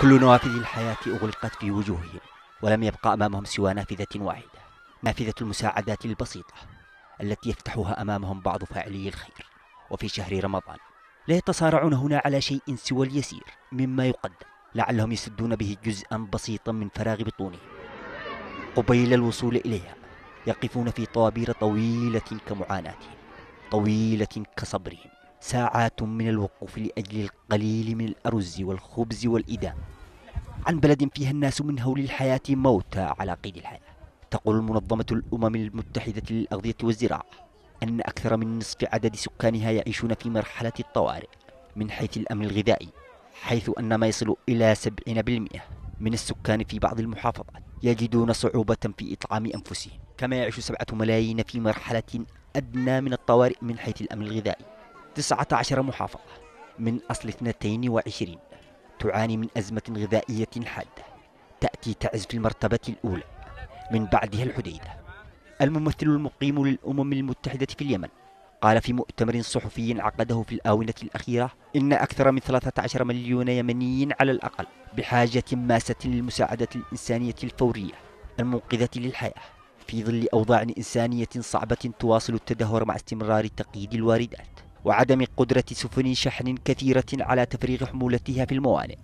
كل نوافذ الحياة أغلقت في وجوههم ولم يبقى أمامهم سوى نافذة واحدة نافذة المساعدات البسيطة التي يفتحها أمامهم بعض فاعلي الخير. وفي شهر رمضان لا يتصارعون هنا على شيء سوى اليسير مما يقدم لعلهم يسدون به جزءا بسيطا من فراغ بطونهم. قبيل الوصول إليها يقفون في طوابير طويلة كمعاناتهم طويلة كصبرهم. ساعات من الوقوف لأجل القليل من الأرز والخبز والإدام عن بلد فيها الناس من هول الحياة موتى على قيد الحياة. تقول المنظمة الأمم المتحدة للأغذية والزراعة أن أكثر من نصف عدد سكانها يعيشون في مرحلة الطوارئ من حيث الأمن الغذائي حيث أن ما يصل إلى 70% من السكان في بعض المحافظات يجدون صعوبة في إطعام أنفسهم كما يعيش سبعة ملايين في مرحلة أدنى من الطوارئ من حيث الأمن الغذائي. 19 محافظة من أصل 22 تعاني من أزمة غذائية حادة تأتي تعز في المرتبة الأولى من بعدها الحديدة. الممثل المقيم للأمم المتحدة في اليمن قال في مؤتمر صحفي عقده في الآونة الأخيرة إن أكثر من 13 مليون يمني على الأقل بحاجة ماسة للمساعدة الإنسانية الفورية المنقذة للحياة في ظل أوضاع إنسانية صعبة تواصل التدهور مع استمرار تقييد الواردات. وعدم قدرة سفن شحن كثيرة على تفريغ حمولتها في الموانئ.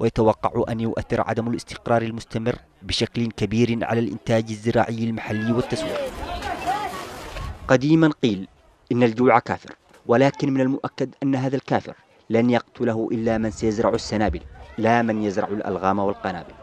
ويتوقع أن يؤثر عدم الاستقرار المستمر بشكل كبير على الإنتاج الزراعي المحلي والتسويق. قديما قيل إن الجوع كافر ولكن من المؤكد أن هذا الكافر لن يقتله إلا من سيزرع السنابل لا من يزرع الألغام والقنابل.